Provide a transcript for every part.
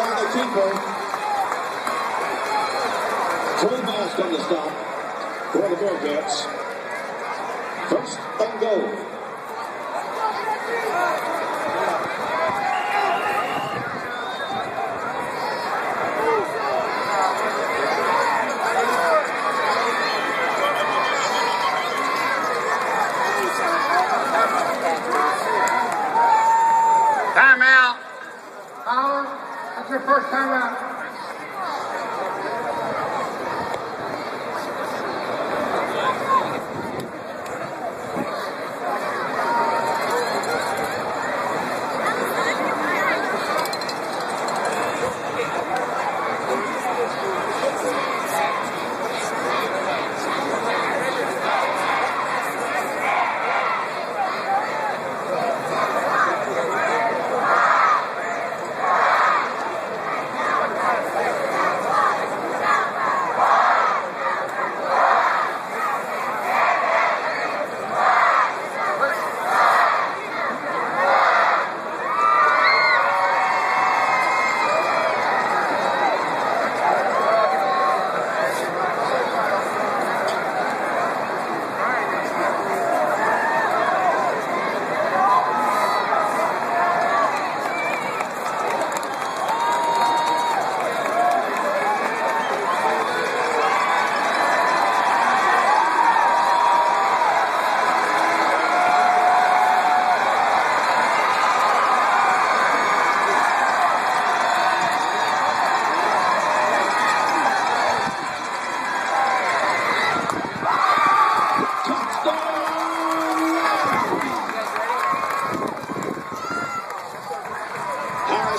113 point. Three miles from the stop for the Bearcats. First and goal. Time your first time out.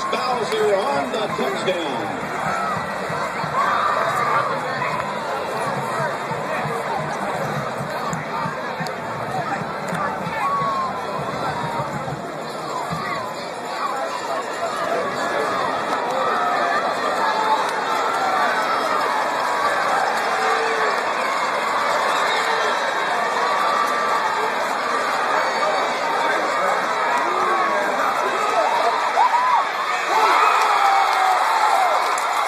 Bowser on the touchdown.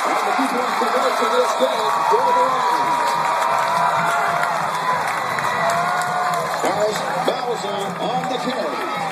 And the people of the world this day to the line. Charles on the carry.